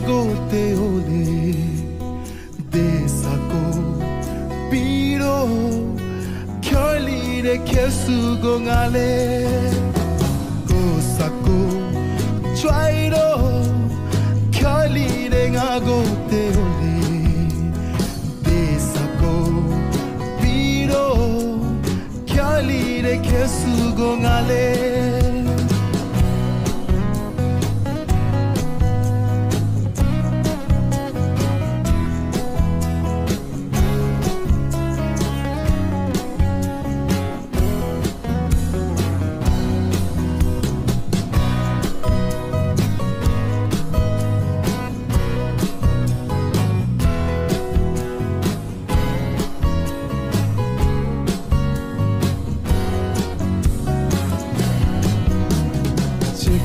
gote ole desako piro kyoli re kesu go ngale kosako chairo kyoli re nga gote ole desako piro kyoli re kesu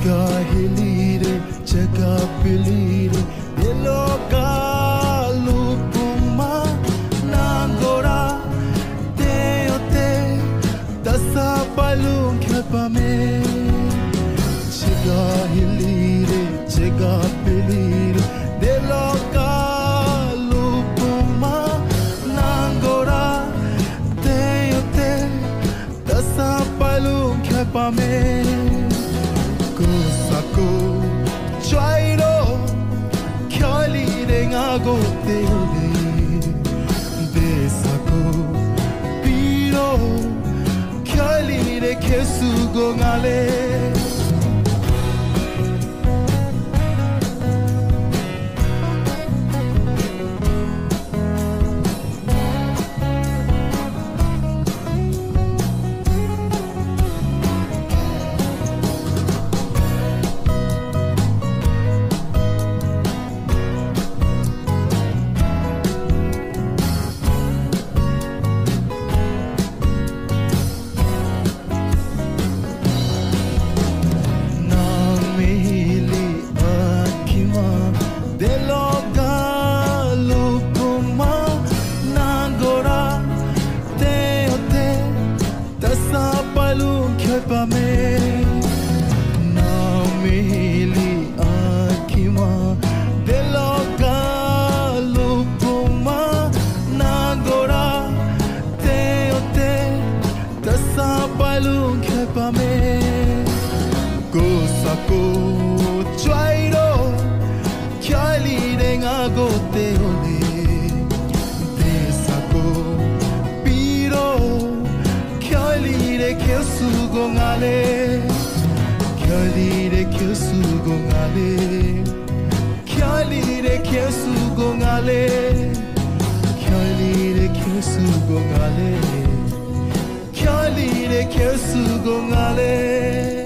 जगा हिली रे जगा पिली रे दिलो का लुपुमा नांगोरा ते ओते दसा पलू खेपा में जगा हिली रे जगा पिली रे दिलो का लुपुमा नांगोरा ते ओते दसा पलू खेपा में တဲ့ငါကိုတေးလေဒေစကိုပြီးတော့ချော lunghepame Gozako txairo Kialiren agote hone Dezako piro Kialire kesu gongale Kialire kesu gongale Kialire kesu gongale Kialire kesu gongale ဖြားလီတဲ့ကဲဆူကုန်ငါလဲ